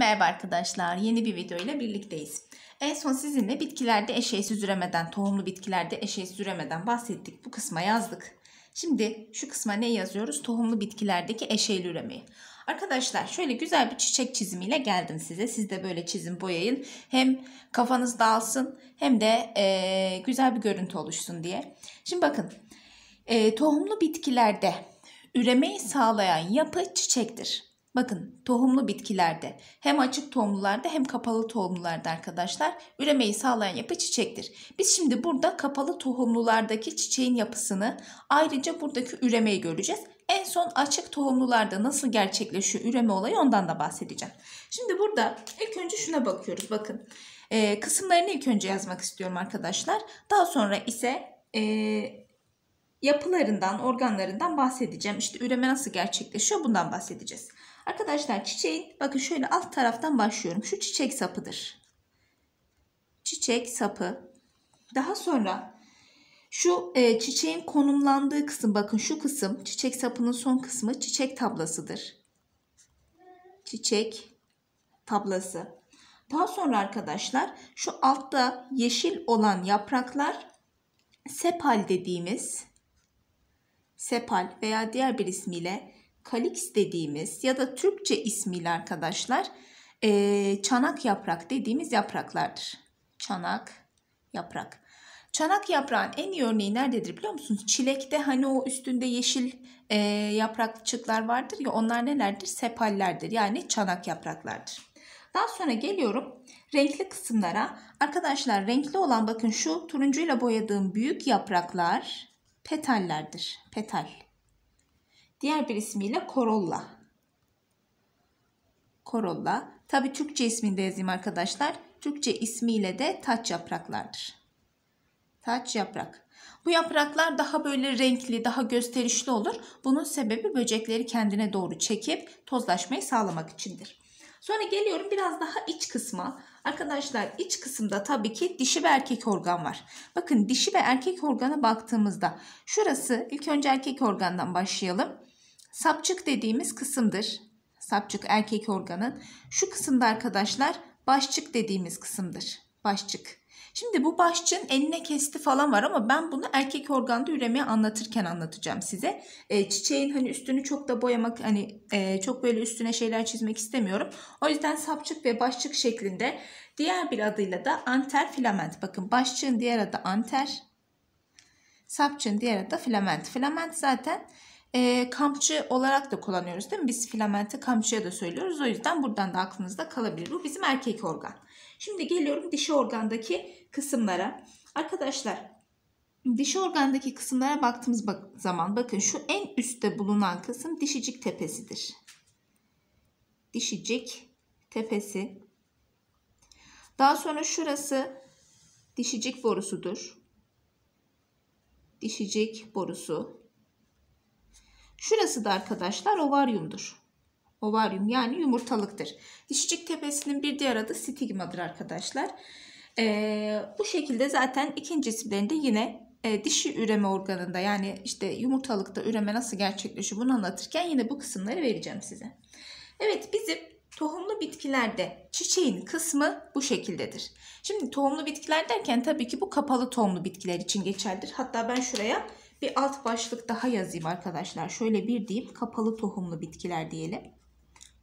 Merhaba arkadaşlar, yeni bir video ile birlikteyiz. En son sizinle bitkilerde eşeğsiz üremeden, tohumlu bitkilerde eşeğsiz üremeden bahsettik. Bu kısma yazdık. Şimdi şu kısma ne yazıyoruz? Tohumlu bitkilerdeki eşeğli üremeyi. Arkadaşlar şöyle güzel bir çiçek çizimiyle geldim size. Siz de böyle çizim boyayın. Hem kafanız dağılsın hem de e, güzel bir görüntü oluşsun diye. Şimdi bakın e, tohumlu bitkilerde üremeyi sağlayan yapı çiçektir. Bakın tohumlu bitkilerde hem açık tohumlularda hem kapalı tohumlularda arkadaşlar üremeyi sağlayan yapı çiçektir. Biz şimdi burada kapalı tohumlulardaki çiçeğin yapısını ayrıca buradaki üremeyi göreceğiz. En son açık tohumlularda nasıl gerçekleşiyor üreme olayı ondan da bahsedeceğim. Şimdi burada ilk önce şuna bakıyoruz bakın. Ee, kısımlarını ilk önce yazmak istiyorum arkadaşlar. Daha sonra ise e, yapılarından, organlarından bahsedeceğim. İşte üreme nasıl gerçekleşiyor bundan bahsedeceğiz. Arkadaşlar çiçeğin bakın şöyle alt taraftan başlıyorum. Şu çiçek sapıdır. Çiçek sapı. Daha sonra şu e, çiçeğin konumlandığı kısım bakın şu kısım çiçek sapının son kısmı çiçek tablasıdır. Çiçek tablası. Daha sonra arkadaşlar şu altta yeşil olan yapraklar sepal dediğimiz sepal veya diğer bir ismiyle kalix dediğimiz ya da Türkçe ismiyle arkadaşlar e, çanak yaprak dediğimiz yapraklardır. Çanak yaprak. Çanak yaprağın en iyi örneği nerededir biliyor musunuz? Çilekte hani o üstünde yeşil e, yaprakçıklar vardır ya onlar nelerdir? Sepallerdir yani çanak yapraklardır. Daha sonra geliyorum renkli kısımlara. Arkadaşlar renkli olan bakın şu turuncuyla boyadığım büyük yapraklar petallerdir. Petal. Diğer bir ismiyle korolla. Korolla. Tabi Türkçe ismini de yazayım arkadaşlar. Türkçe ismiyle de taç yapraklardır. Taç yaprak. Bu yapraklar daha böyle renkli, daha gösterişli olur. Bunun sebebi böcekleri kendine doğru çekip tozlaşmayı sağlamak içindir. Sonra geliyorum biraz daha iç kısma. Arkadaşlar iç kısımda tabii ki dişi ve erkek organ var. Bakın dişi ve erkek organa baktığımızda şurası ilk önce erkek organdan başlayalım. Sapçık dediğimiz kısımdır. Sapçık erkek organın. Şu kısımda arkadaşlar başçık dediğimiz kısımdır. Başçık. Şimdi bu başçığın eline kesti falan var ama ben bunu erkek organda üremeyi anlatırken anlatacağım size. E, çiçeğin hani üstünü çok da boyamak hani e, çok böyle üstüne şeyler çizmek istemiyorum. O yüzden sapçık ve başçık şeklinde diğer bir adıyla da anter filament. Bakın başçığın diğer adı anter. Sapçığın diğer adı filament. Filament zaten e, kampçı olarak da kullanıyoruz değil mi? Biz filamenti kampçıya da söylüyoruz. O yüzden buradan da aklınızda kalabilir. Bu bizim erkek organ. Şimdi geliyorum dişi organdaki kısımlara. Arkadaşlar dişi organdaki kısımlara baktığımız zaman bakın şu en üstte bulunan kısım dişicik tepesidir. Dişicik tepesi. Daha sonra şurası dişicik borusudur. Dişicik borusu. Şurası da arkadaşlar ovaryumdur. Ovaryum yani yumurtalıktır. Dişicik tepesinin bir diğer adı stigmadır arkadaşlar. Ee, bu şekilde zaten ikinci isimlerinde yine e, dişi üreme organında yani işte yumurtalıkta üreme nasıl gerçekleşiyor bunu anlatırken yine bu kısımları vereceğim size. Evet bizim tohumlu bitkilerde çiçeğin kısmı bu şekildedir. Şimdi tohumlu bitkiler derken tabii ki bu kapalı tohumlu bitkiler için geçerlidir. Hatta ben şuraya bir alt başlık daha yazayım arkadaşlar. Şöyle bir diyeyim kapalı tohumlu bitkiler diyelim.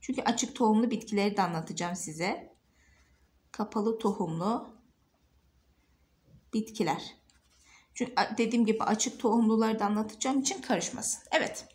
Çünkü açık tohumlu bitkileri de anlatacağım size. Kapalı tohumlu bitkiler. Çünkü dediğim gibi açık tohumluları da anlatacağım için karışmasın. Evet.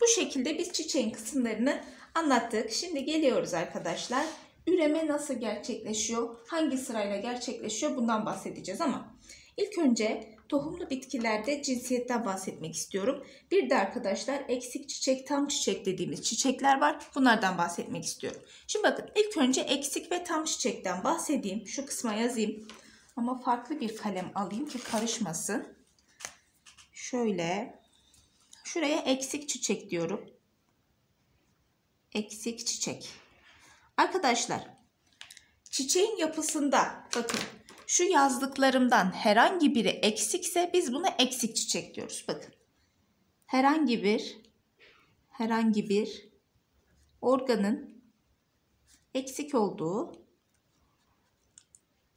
Bu şekilde biz çiçeğin kısımlarını anlattık. Şimdi geliyoruz arkadaşlar. Üreme nasıl gerçekleşiyor? Hangi sırayla gerçekleşiyor? Bundan bahsedeceğiz ama ilk önce tohumlu bitkilerde cinsiyetten bahsetmek istiyorum. Bir de arkadaşlar eksik çiçek, tam çiçek dediğimiz çiçekler var. Bunlardan bahsetmek istiyorum. Şimdi bakın ilk önce eksik ve tam çiçekten bahsedeyim. Şu kısma yazayım. Ama farklı bir kalem alayım ki karışmasın. Şöyle. Şuraya eksik çiçek diyorum. Eksik çiçek. Arkadaşlar çiçeğin yapısında bakın şu yazdıklarımdan herhangi biri eksikse biz buna eksik çiçek diyoruz. Bakın. Herhangi bir herhangi bir organın eksik olduğu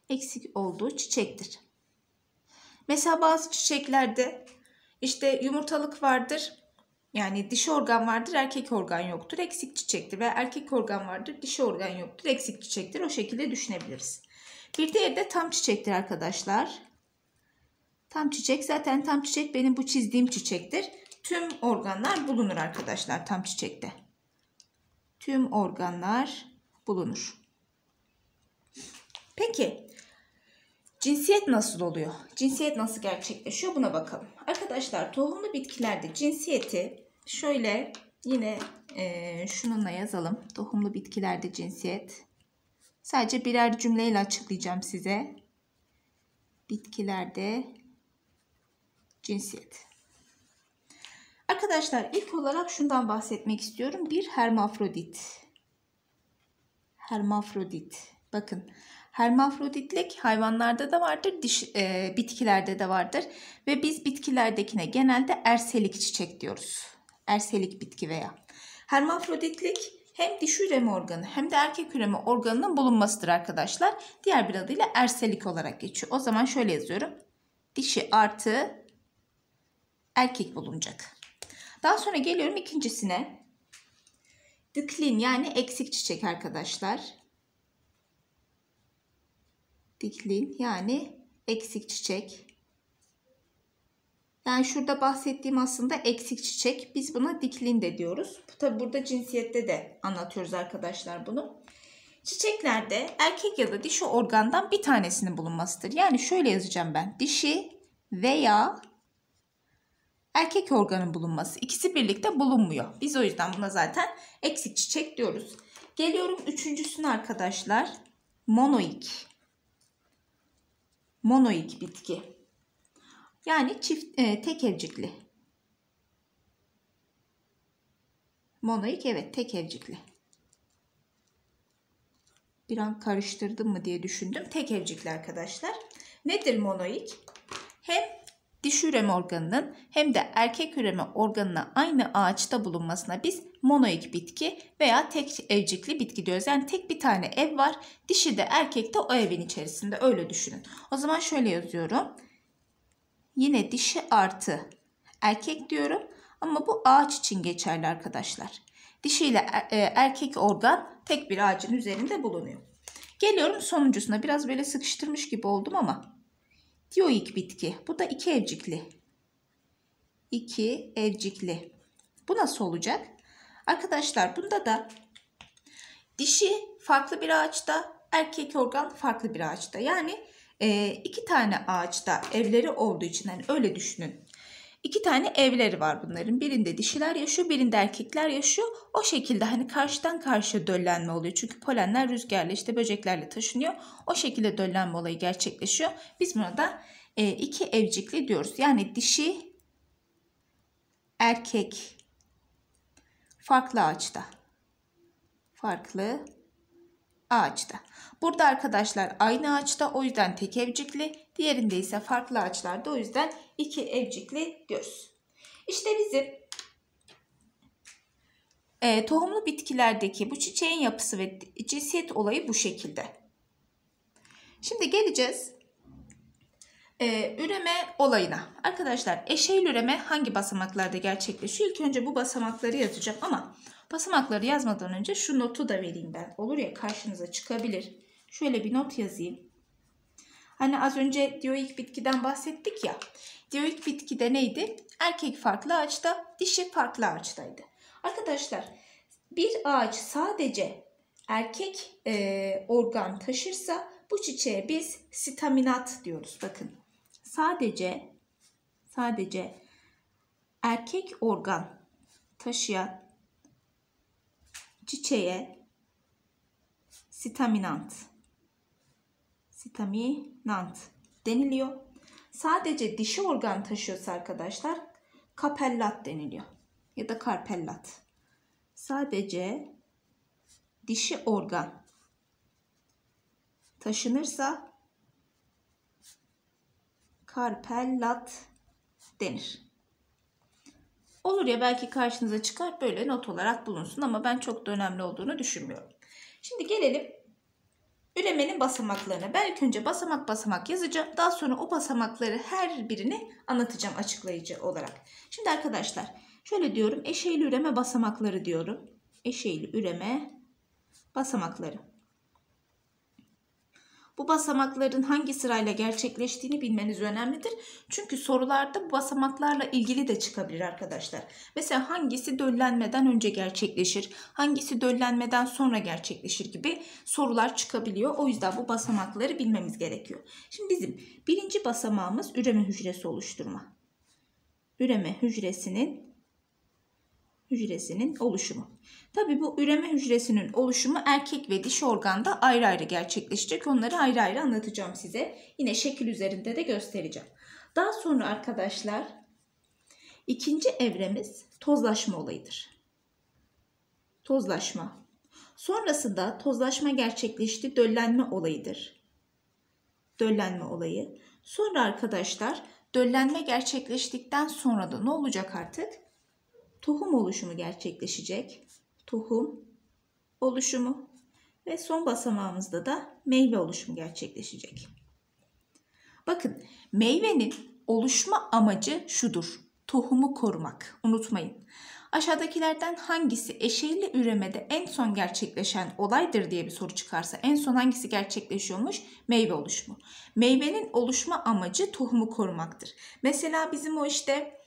eksik olduğu çiçektir. Mesela bazı çiçeklerde işte yumurtalık vardır. Yani dişi organ vardır, erkek organ yoktur. Eksik çiçektir ve erkek organ vardır, dişi organ yoktur. Eksik çiçektir. O şekilde düşünebiliriz. Bir diğeri de tam çiçektir arkadaşlar. Tam çiçek zaten tam çiçek benim bu çizdiğim çiçektir. Tüm organlar bulunur arkadaşlar tam çiçekte. Tüm organlar bulunur. Peki cinsiyet nasıl oluyor? Cinsiyet nasıl gerçekleşiyor buna bakalım. Arkadaşlar tohumlu bitkilerde cinsiyeti şöyle yine e, şununla yazalım. Tohumlu bitkilerde cinsiyet. Sadece birer cümleyle açıklayacağım size. Bitkilerde cinsiyet. Arkadaşlar ilk olarak şundan bahsetmek istiyorum. Bir hermafrodit. Hermafrodit. Bakın hermafroditlik hayvanlarda da vardır, diş, e, bitkilerde de vardır. Ve biz bitkilerdekine genelde erselik çiçek diyoruz. Erselik bitki veya. Hermafroditlik hem dişi üreme organı hem de erkek üreme organının bulunmasıdır arkadaşlar. Diğer bir adıyla erselik olarak geçiyor. O zaman şöyle yazıyorum. Dişi artı erkek bulunacak. Daha sonra geliyorum ikincisine. Diklin yani eksik çiçek arkadaşlar. Diklin yani eksik çiçek. Yani şurada bahsettiğim aslında eksik çiçek. Biz buna diklin de diyoruz. Tabi burada cinsiyette de anlatıyoruz arkadaşlar bunu. Çiçeklerde erkek ya da dişi organdan bir tanesinin bulunmasıdır. Yani şöyle yazacağım ben. Dişi veya erkek organın bulunması. İkisi birlikte bulunmuyor. Biz o yüzden buna zaten eksik çiçek diyoruz. Geliyorum üçüncüsüne arkadaşlar. Monoik. Monoik bitki. Yani çift e, tek evcikli. Monoik evet tek evcikli. Bir an karıştırdım mı diye düşündüm. Tek evcikli arkadaşlar. Nedir monoik? Hem dişi üreme organının hem de erkek üreme organına aynı ağaçta bulunmasına biz monoik bitki veya tek evcikli bitki diyoruz. Yani tek bir tane ev var. Dişi de erkek de o evin içerisinde öyle düşünün. O zaman şöyle yazıyorum. Yine dişi artı erkek diyorum ama bu ağaç için geçerli arkadaşlar. Dişi ile e, erkek organ tek bir ağacın üzerinde bulunuyor. Geliyorum sonuncusuna. Biraz böyle sıkıştırmış gibi oldum ama Dioik bitki. Bu da iki evcikli. İki evcikli. Bu nasıl olacak? Arkadaşlar bunda da dişi farklı bir ağaçta, erkek organ farklı bir ağaçta. Yani e, iki tane ağaçta evleri olduğu için hani öyle düşünün. İki tane evleri var bunların. Birinde dişiler yaşıyor, birinde erkekler yaşıyor. O şekilde hani karşıdan karşıya döllenme oluyor. Çünkü polenler rüzgarla işte böceklerle taşınıyor. O şekilde döllenme olayı gerçekleşiyor. Biz buna da e, iki evcikli diyoruz. Yani dişi, erkek farklı ağaçta. Farklı ağaçta. Burada arkadaşlar aynı ağaçta o yüzden tek evcikli. Diğerinde ise farklı ağaçlarda o yüzden iki evcikli diyoruz. İşte bizim e, tohumlu bitkilerdeki bu çiçeğin yapısı ve cinsiyet olayı bu şekilde. Şimdi geleceğiz e, üreme olayına. Arkadaşlar eşeğil üreme hangi basamaklarda gerçekleşiyor? İlk önce bu basamakları yazacağım ama basamakları yazmadan önce şu notu da vereyim ben. Olur ya karşınıza çıkabilir. Şöyle bir not yazayım. Hani az önce dioik bitkiden bahsettik ya. Dioik bitkide neydi? Erkek farklı ağaçta, dişi farklı ağaçtaydı. Arkadaşlar bir ağaç sadece erkek e, organ taşırsa bu çiçeğe biz staminat diyoruz. Bakın sadece sadece erkek organ taşıyan çiçeğe staminant staminant deniliyor. Sadece dişi organ taşıyorsa arkadaşlar kapellat deniliyor ya da karpellat. Sadece dişi organ taşınırsa karpellat denir. Olur ya belki karşınıza çıkar böyle not olarak bulunsun ama ben çok da önemli olduğunu düşünmüyorum. Şimdi gelelim üremenin basamaklarına. Ben ilk önce basamak basamak yazacağım. Daha sonra o basamakları her birini anlatacağım açıklayıcı olarak. Şimdi arkadaşlar şöyle diyorum eşeğli üreme basamakları diyorum. Eşeğli üreme basamakları. Bu basamakların hangi sırayla gerçekleştiğini bilmeniz önemlidir. Çünkü sorularda bu basamaklarla ilgili de çıkabilir arkadaşlar. Mesela hangisi döllenmeden önce gerçekleşir, hangisi döllenmeden sonra gerçekleşir gibi sorular çıkabiliyor. O yüzden bu basamakları bilmemiz gerekiyor. Şimdi bizim birinci basamağımız üreme hücresi oluşturma. Üreme hücresinin hücresinin oluşumu. Tabi bu üreme hücresinin oluşumu erkek ve dişi organda ayrı ayrı gerçekleşecek. Onları ayrı ayrı anlatacağım size. Yine şekil üzerinde de göstereceğim. Daha sonra arkadaşlar ikinci evremiz tozlaşma olayıdır. Tozlaşma. Sonrasında tozlaşma gerçekleşti döllenme olayıdır. Döllenme olayı. Sonra arkadaşlar döllenme gerçekleştikten sonra da ne olacak artık? tohum oluşumu gerçekleşecek. Tohum oluşumu ve son basamağımızda da meyve oluşumu gerçekleşecek. Bakın meyvenin oluşma amacı şudur. Tohumu korumak. Unutmayın. Aşağıdakilerden hangisi eşeğli üremede en son gerçekleşen olaydır diye bir soru çıkarsa en son hangisi gerçekleşiyormuş? Meyve oluşumu. Meyvenin oluşma amacı tohumu korumaktır. Mesela bizim o işte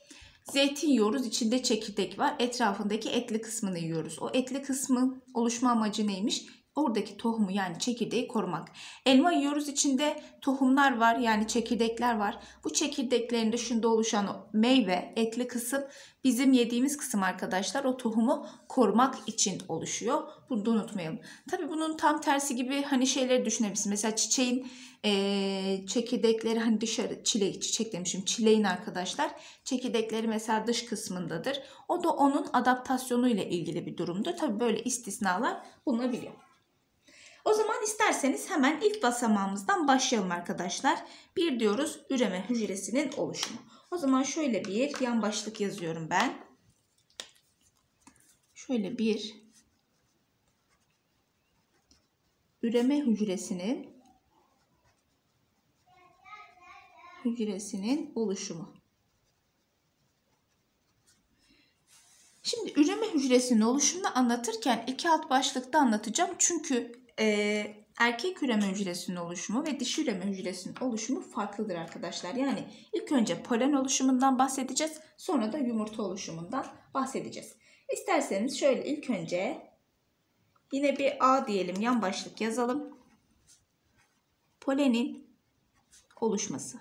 Zeytin yiyoruz. içinde çekirdek var. Etrafındaki etli kısmını yiyoruz. O etli kısmın oluşma amacı neymiş? Oradaki tohumu yani çekirdeği korumak. Elma yiyoruz içinde tohumlar var yani çekirdekler var. Bu çekirdeklerin dışında oluşan meyve, etli kısım bizim yediğimiz kısım arkadaşlar o tohumu korumak için oluşuyor. Bunu da unutmayalım. Tabii bunun tam tersi gibi hani şeyleri düşünebilirsiniz. Mesela çiçeğin e, çekirdekleri hani dışarı çile çiçek demişim çileğin arkadaşlar çekirdekleri mesela dış kısmındadır. O da onun adaptasyonu ile ilgili bir durumdur. Tabii böyle istisnalar bulunabiliyor. O zaman isterseniz hemen ilk basamağımızdan başlayalım arkadaşlar. Bir diyoruz üreme hücresinin oluşumu. O zaman şöyle bir yan başlık yazıyorum ben. Şöyle bir üreme hücresinin hücresinin oluşumu. Şimdi üreme hücresinin oluşumunu anlatırken iki alt başlıkta anlatacağım. Çünkü e, erkek üreme hücresinin oluşumu ve dişi üreme hücresinin oluşumu farklıdır arkadaşlar. Yani ilk önce polen oluşumundan bahsedeceğiz. Sonra da yumurta oluşumundan bahsedeceğiz. İsterseniz şöyle ilk önce yine bir A diyelim yan başlık yazalım. Polenin oluşması.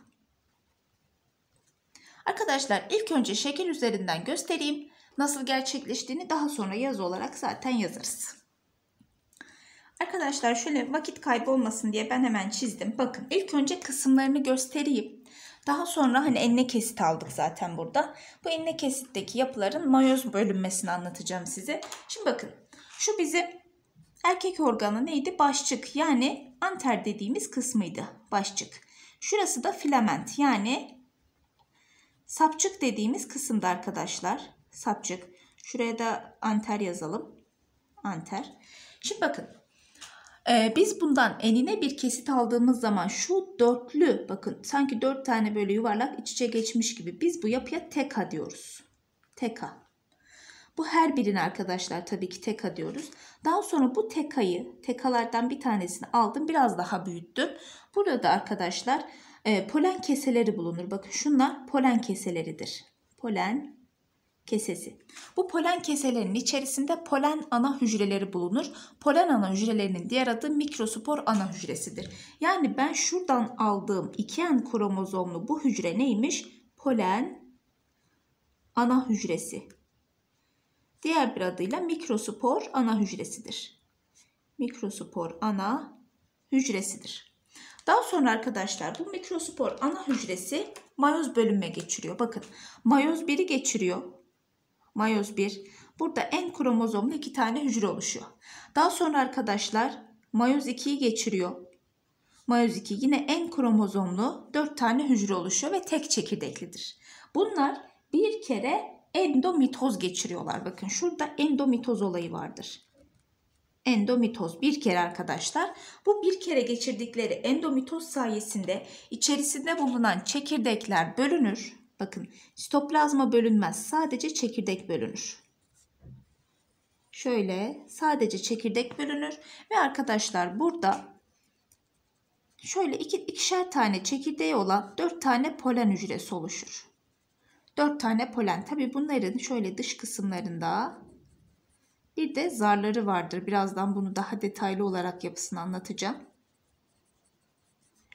Arkadaşlar ilk önce şekil üzerinden göstereyim. Nasıl gerçekleştiğini daha sonra yazı olarak zaten yazarız. Arkadaşlar şöyle vakit kaybı olmasın diye ben hemen çizdim. Bakın ilk önce kısımlarını göstereyim. Daha sonra hani enine kesit aldık zaten burada. Bu enine kesitteki yapıların mayoz bölünmesini anlatacağım size. Şimdi bakın şu bizim erkek organı neydi? Başçık yani anter dediğimiz kısmıydı. Başçık. Şurası da filament yani Sapçık dediğimiz kısımda arkadaşlar. Sapçık. Şuraya da anter yazalım. Anter. Şimdi bakın. Ee, biz bundan enine bir kesit aldığımız zaman şu dörtlü bakın sanki dört tane böyle yuvarlak iç içe geçmiş gibi biz bu yapıya teka diyoruz. Teka. Bu her birine arkadaşlar tabii ki teka diyoruz. Daha sonra bu tekayı tekalardan bir tanesini aldım biraz daha büyüttüm. Burada arkadaşlar e, polen keseleri bulunur. Bakın şunlar polen keseleridir. Polen kesesi. Bu polen keselerinin içerisinde polen ana hücreleri bulunur. Polen ana hücrelerinin diğer adı mikrospor ana hücresidir. Yani ben şuradan aldığım 2N kromozomlu bu hücre neymiş? Polen ana hücresi. Diğer bir adıyla mikrospor ana hücresidir. Mikrospor ana hücresidir. Daha sonra arkadaşlar bu mikrospor ana hücresi mayoz bölünme geçiriyor. Bakın mayoz 1'i geçiriyor. Mayoz 1. Burada en kromozomlu iki tane hücre oluşuyor. Daha sonra arkadaşlar mayoz 2'yi geçiriyor. Mayoz 2 yine en kromozomlu 4 tane hücre oluşuyor ve tek çekirdeklidir. Bunlar bir kere endomitoz geçiriyorlar. Bakın şurada endomitoz olayı vardır. endomitoz bir kere arkadaşlar. Bu bir kere geçirdikleri endomitoz sayesinde içerisinde bulunan çekirdekler bölünür. Bakın sitoplazma bölünmez sadece çekirdek bölünür. Şöyle sadece çekirdek bölünür ve arkadaşlar burada şöyle iki, ikişer tane çekirdeği olan dört tane polen hücresi oluşur. Dört tane polen. Tabi bunların şöyle dış kısımlarında bir de zarları vardır. Birazdan bunu daha detaylı olarak yapısını anlatacağım.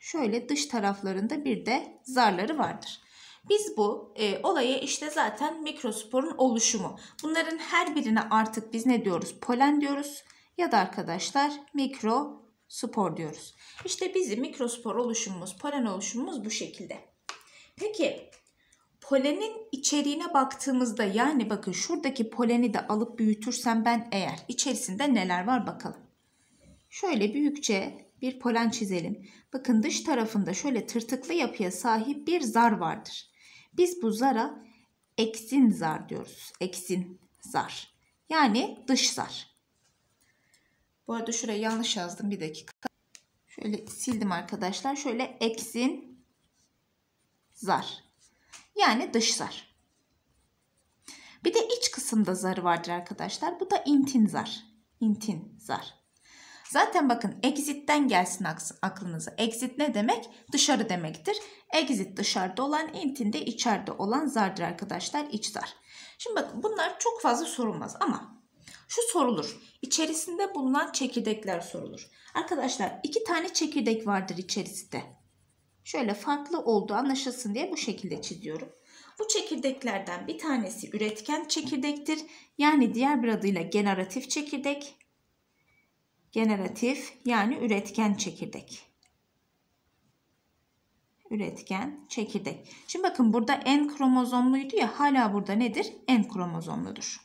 Şöyle dış taraflarında bir de zarları vardır. Biz bu e, olaya işte zaten mikrosporun oluşumu. Bunların her birine artık biz ne diyoruz? Polen diyoruz ya da arkadaşlar mikrospor diyoruz. İşte bizim mikrospor oluşumumuz, polen oluşumumuz bu şekilde. Peki polenin içeriğine baktığımızda yani bakın şuradaki poleni de alıp büyütürsem ben eğer içerisinde neler var bakalım. Şöyle büyükçe bir polen çizelim. Bakın dış tarafında şöyle tırtıklı yapıya sahip bir zar vardır. Biz bu zara eksin zar diyoruz. Eksin zar. Yani dış zar. Bu arada şuraya yanlış yazdım bir dakika. Şöyle sildim arkadaşlar. Şöyle eksin zar. Yani dış zar. Bir de iç kısımda zarı vardır arkadaşlar. Bu da intin zar. İntin zar. Zaten bakın exit'ten gelsin aklınıza. Exit ne demek? Dışarı demektir. Exit dışarıda olan, intin de içeride olan zardır arkadaşlar. İç zar. Şimdi bakın bunlar çok fazla sorulmaz ama şu sorulur. İçerisinde bulunan çekirdekler sorulur. Arkadaşlar iki tane çekirdek vardır içerisinde. Şöyle farklı olduğu anlaşılsın diye bu şekilde çiziyorum. Bu çekirdeklerden bir tanesi üretken çekirdektir. Yani diğer bir adıyla generatif çekirdek. Generatif yani üretken çekirdek. Üretken çekirdek. Şimdi bakın burada en kromozomluydu ya hala burada nedir? En kromozomludur.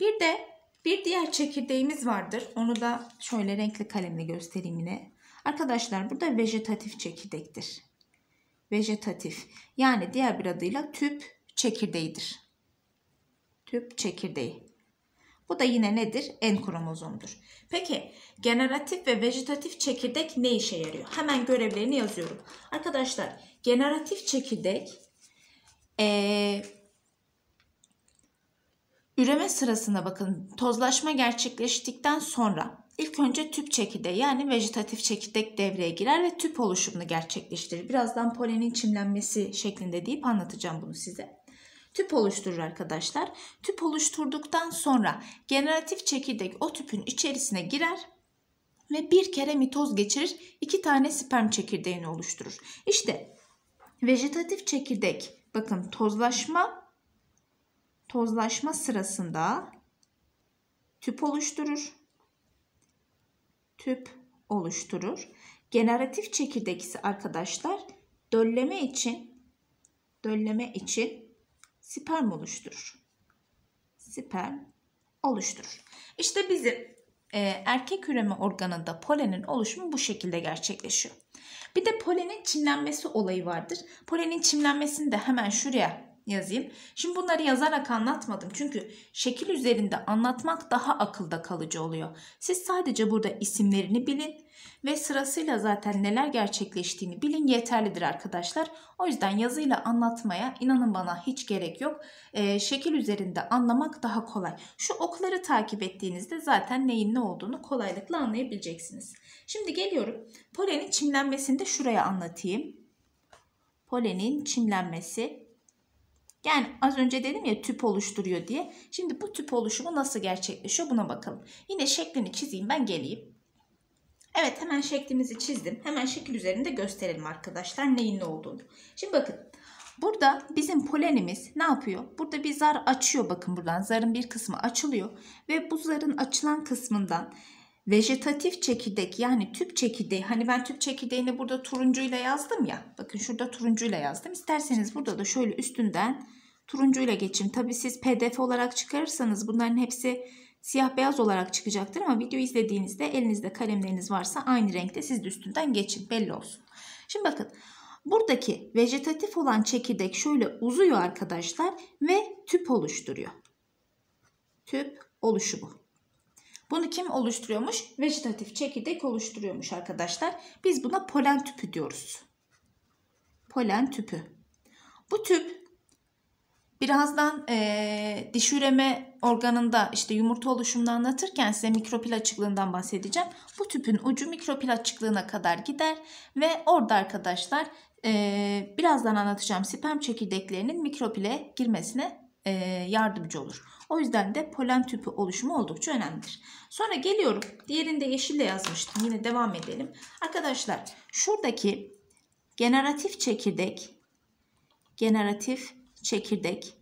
Bir de bir diğer çekirdeğimiz vardır. Onu da şöyle renkli kalemle göstereyim yine. Arkadaşlar burada vejetatif çekirdektir. Vejetatif yani diğer bir adıyla tüp çekirdeğidir. Tüp çekirdeği. Bu da yine nedir? En kromozomdur. Peki generatif ve vejetatif çekirdek ne işe yarıyor? Hemen görevlerini yazıyorum. Arkadaşlar generatif çekirdek ee, üreme sırasında bakın tozlaşma gerçekleştikten sonra ilk önce tüp çekirdeği yani vejetatif çekirdek devreye girer ve tüp oluşumunu gerçekleştirir. Birazdan polenin çimlenmesi şeklinde deyip anlatacağım bunu size tüp oluşturur arkadaşlar. Tüp oluşturduktan sonra generatif çekirdek o tüpün içerisine girer ve bir kere mitoz geçirir. iki tane sperm çekirdeğini oluşturur. İşte vejetatif çekirdek bakın tozlaşma tozlaşma sırasında tüp oluşturur. Tüp oluşturur. Generatif çekirdek ise arkadaşlar dölleme için dölleme için sperm oluşturur. Sperm oluşturur. İşte bizim e, erkek üreme organında polenin oluşumu bu şekilde gerçekleşiyor. Bir de polenin çimlenmesi olayı vardır. Polenin çimlenmesini de hemen şuraya yazayım. Şimdi bunları yazarak anlatmadım. Çünkü şekil üzerinde anlatmak daha akılda kalıcı oluyor. Siz sadece burada isimlerini bilin ve sırasıyla zaten neler gerçekleştiğini bilin yeterlidir arkadaşlar. O yüzden yazıyla anlatmaya inanın bana hiç gerek yok. Ee, şekil üzerinde anlamak daha kolay. Şu okları takip ettiğinizde zaten neyin ne olduğunu kolaylıkla anlayabileceksiniz. Şimdi geliyorum. Polenin çimlenmesini de şuraya anlatayım. Polenin çimlenmesi yani az önce dedim ya tüp oluşturuyor diye. Şimdi bu tüp oluşumu nasıl gerçekleşiyor buna bakalım. Yine şeklini çizeyim ben geleyim. Evet hemen şeklimizi çizdim. Hemen şekil üzerinde gösterelim arkadaşlar neyin ne olduğunu. Şimdi bakın burada bizim polenimiz ne yapıyor? Burada bir zar açıyor bakın buradan. Zarın bir kısmı açılıyor. Ve bu zarın açılan kısmından vejetatif çekirdek yani tüp çekirdeği hani ben tüp çekirdeğini burada turuncuyla yazdım ya bakın şurada turuncuyla yazdım isterseniz burada da şöyle üstünden turuncuyla geçin tabi siz pdf olarak çıkarırsanız bunların hepsi siyah beyaz olarak çıkacaktır ama video izlediğinizde elinizde kalemleriniz varsa aynı renkte siz de üstünden geçin belli olsun. Şimdi bakın buradaki vejetatif olan çekirdek şöyle uzuyor arkadaşlar ve tüp oluşturuyor. Tüp oluşumu. Bunu kim oluşturuyormuş? Vejetatif çekirdek oluşturuyormuş arkadaşlar. Biz buna polen tüpü diyoruz. Polen tüpü. Bu tüp birazdan e, diş üreme organında işte yumurta oluşumunu anlatırken size mikropil açıklığından bahsedeceğim. Bu tüpün ucu mikropil açıklığına kadar gider ve orada arkadaşlar e, birazdan anlatacağım sperm çekirdeklerinin mikropile girmesine e, yardımcı olur. O yüzden de polen tüpü oluşumu oldukça önemlidir. Sonra geliyorum. Diğerinde yeşille yazmıştım. Yine devam edelim. Arkadaşlar şuradaki generatif çekirdek generatif çekirdek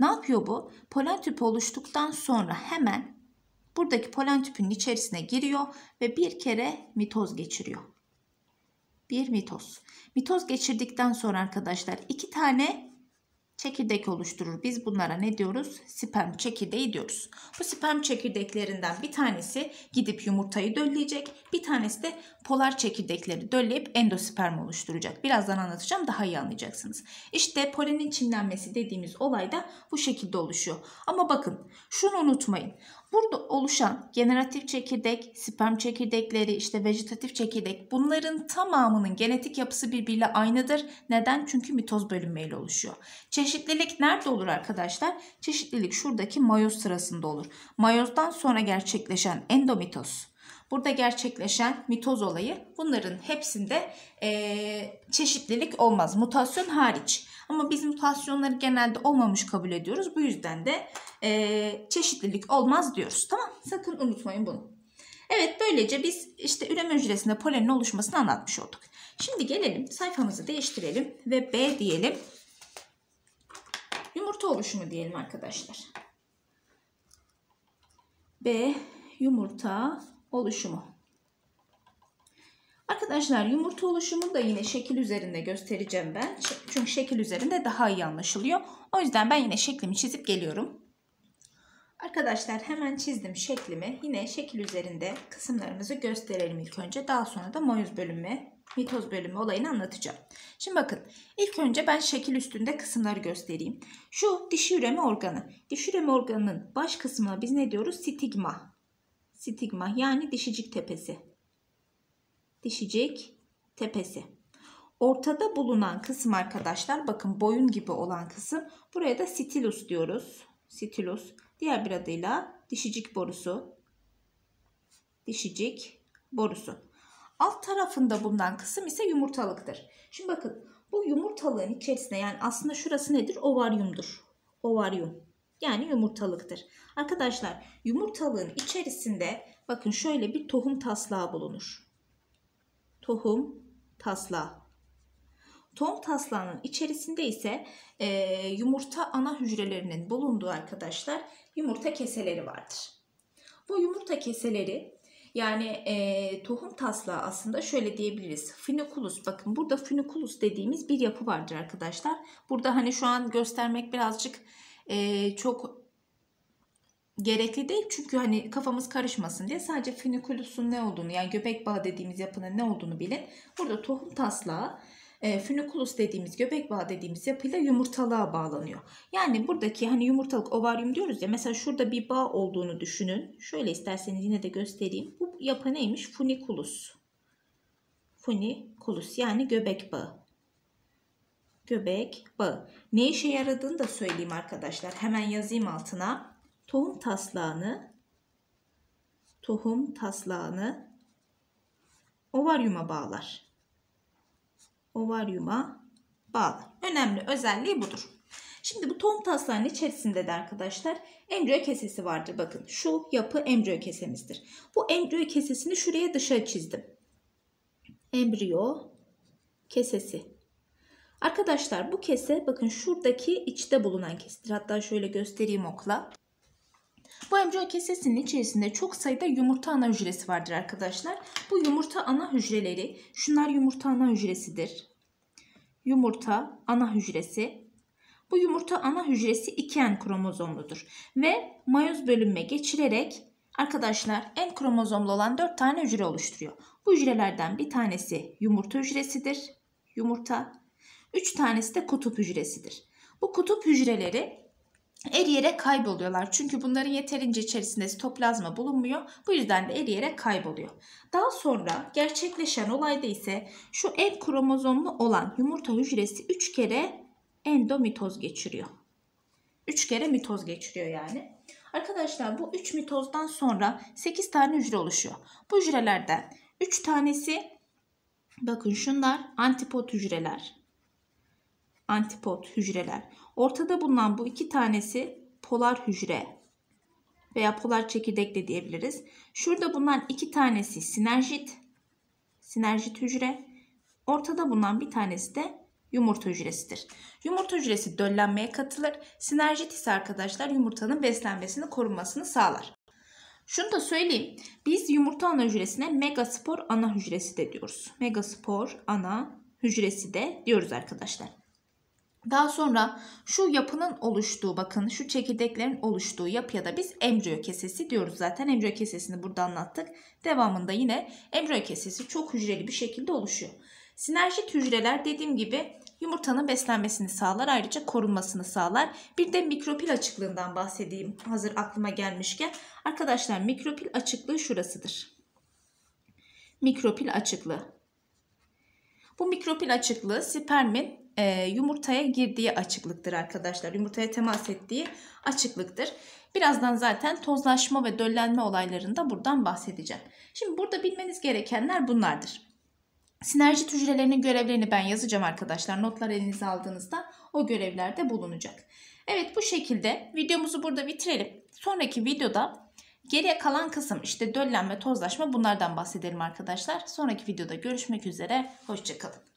ne yapıyor bu? Polen tüpü oluştuktan sonra hemen buradaki polen tüpünün içerisine giriyor ve bir kere mitoz geçiriyor. Bir mitoz. Mitoz geçirdikten sonra arkadaşlar iki tane çekirdek oluşturur. Biz bunlara ne diyoruz? Sperm çekirdeği diyoruz. Bu sperm çekirdeklerinden bir tanesi gidip yumurtayı dölleyecek. Bir tanesi de polar çekirdekleri dölleyip endosperm oluşturacak. Birazdan anlatacağım daha iyi anlayacaksınız. İşte polenin çimlenmesi dediğimiz olay da bu şekilde oluşuyor. Ama bakın şunu unutmayın. Burada oluşan generatif çekirdek, sperm çekirdekleri, işte vejetatif çekirdek bunların tamamının genetik yapısı birbiriyle aynıdır. Neden? Çünkü mitoz bölünmeyle oluşuyor. Çeşitlilik nerede olur arkadaşlar? Çeşitlilik şuradaki mayoz sırasında olur. Mayozdan sonra gerçekleşen endomitoz, burada gerçekleşen mitoz olayı bunların hepsinde e, çeşitlilik olmaz. Mutasyon hariç. Ama biz mutasyonları genelde olmamış kabul ediyoruz. Bu yüzden de e, çeşitlilik olmaz diyoruz. Tamam Sakın unutmayın bunu. Evet böylece biz işte üreme hücresinde polenin oluşmasını anlatmış olduk. Şimdi gelelim sayfamızı değiştirelim ve B diyelim. Yumurta oluşumu diyelim arkadaşlar. B yumurta oluşumu. Arkadaşlar yumurta oluşumu da yine şekil üzerinde göstereceğim ben. Çünkü şekil üzerinde daha iyi anlaşılıyor. O yüzden ben yine şeklimi çizip geliyorum. Arkadaşlar hemen çizdim şeklimi. Yine şekil üzerinde kısımlarımızı gösterelim ilk önce. Daha sonra da moyoz bölünme, mitoz bölünme olayını anlatacağım. Şimdi bakın ilk önce ben şekil üstünde kısımları göstereyim. Şu dişi üreme organı. Dişi üreme organının baş kısmına biz ne diyoruz? Stigma. Stigma yani dişicik tepesi. Dişicik tepesi. Ortada bulunan kısım arkadaşlar bakın boyun gibi olan kısım. Buraya da stilus diyoruz. Stilus. Diğer bir adıyla dişicik borusu. Dişicik borusu. Alt tarafında bulunan kısım ise yumurtalıktır. Şimdi bakın bu yumurtalığın içerisinde yani aslında şurası nedir? Ovaryumdur. Ovaryum. Yani yumurtalıktır. Arkadaşlar yumurtalığın içerisinde bakın şöyle bir tohum taslağı bulunur. Tohum taslağı. Tohum taslağının içerisinde ise e, yumurta ana hücrelerinin bulunduğu arkadaşlar yumurta keseleri vardır. Bu yumurta keseleri yani e, tohum taslağı aslında şöyle diyebiliriz. Funiculus bakın burada funiculus dediğimiz bir yapı vardır arkadaşlar. Burada hani şu an göstermek birazcık e, çok gerekli değil. Çünkü hani kafamız karışmasın diye sadece funiculus'un ne olduğunu yani göbek bağı dediğimiz yapının ne olduğunu bilin. Burada tohum taslağı e, funiculus dediğimiz göbek bağı dediğimiz yapıyla yumurtalığa bağlanıyor. Yani buradaki hani yumurtalık ovaryum diyoruz ya mesela şurada bir bağ olduğunu düşünün. Şöyle isterseniz yine de göstereyim. Bu yapı neymiş? Funiculus. Funiculus yani göbek bağı. Göbek bağı. Ne işe yaradığını da söyleyeyim arkadaşlar. Hemen yazayım altına. Tohum taslağını tohum taslağını ovaryuma bağlar ovaryuma bağlı. Önemli özelliği budur. Şimdi bu tohum taslağının içerisinde de arkadaşlar embriyo kesesi vardır. Bakın şu yapı embriyo kesemizdir. Bu embriyo kesesini şuraya dışa çizdim. Embriyo kesesi. Arkadaşlar bu kese bakın şuradaki içte bulunan kesedir. Hatta şöyle göstereyim okla. Bu embriyo kesesinin içerisinde çok sayıda yumurta ana hücresi vardır arkadaşlar. Bu yumurta ana hücreleri, şunlar yumurta ana hücresidir. Yumurta ana hücresi. Bu yumurta ana hücresi 2N kromozomludur ve mayoz bölünme geçirerek arkadaşlar en kromozomlu olan 4 tane hücre oluşturuyor. Bu hücrelerden bir tanesi yumurta hücresidir. Yumurta. 3 tanesi de kutup hücresidir. Bu kutup hücreleri eriyerek kayboluyorlar. Çünkü bunların yeterince içerisinde sitoplazma bulunmuyor. Bu yüzden de eriyerek kayboluyor. Daha sonra gerçekleşen olayda ise şu en kromozomlu olan yumurta hücresi 3 kere endomitoz geçiriyor. 3 kere mitoz geçiriyor yani. Arkadaşlar bu 3 mitozdan sonra 8 tane hücre oluşuyor. Bu hücrelerden 3 tanesi bakın şunlar antipod hücreler. Antipod hücreler. Ortada bulunan bu iki tanesi polar hücre veya polar çekirdek de diyebiliriz. Şurada bulunan iki tanesi sinerjit, sinerjit hücre. Ortada bulunan bir tanesi de yumurta hücresidir. Yumurta hücresi döllenmeye katılır. Sinerjit ise arkadaşlar yumurtanın beslenmesini korunmasını sağlar. Şunu da söyleyeyim. Biz yumurta ana hücresine megaspor ana hücresi de diyoruz. Megaspor ana hücresi de diyoruz arkadaşlar. Daha sonra şu yapının oluştuğu bakın şu çekirdeklerin oluştuğu yapıya da biz embriyo kesesi diyoruz zaten. Embriyo kesesini burada anlattık. Devamında yine embriyo kesesi çok hücreli bir şekilde oluşuyor. Sinerjit hücreler dediğim gibi yumurtanın beslenmesini sağlar ayrıca korunmasını sağlar. Bir de mikropil açıklığından bahsedeyim hazır aklıma gelmişken. Arkadaşlar mikropil açıklığı şurasıdır. Mikropil açıklığı. Bu mikropil açıklığı spermin e, yumurtaya girdiği açıklıktır arkadaşlar. Yumurtaya temas ettiği açıklıktır. Birazdan zaten tozlaşma ve döllenme olaylarında buradan bahsedeceğim. Şimdi burada bilmeniz gerekenler bunlardır. Sinerjit hücrelerinin görevlerini ben yazacağım arkadaşlar. Notlar elinize aldığınızda o görevlerde bulunacak. Evet bu şekilde videomuzu burada bitirelim. Sonraki videoda geriye kalan kısım işte döllenme, tozlaşma bunlardan bahsedelim arkadaşlar. Sonraki videoda görüşmek üzere. Hoşçakalın.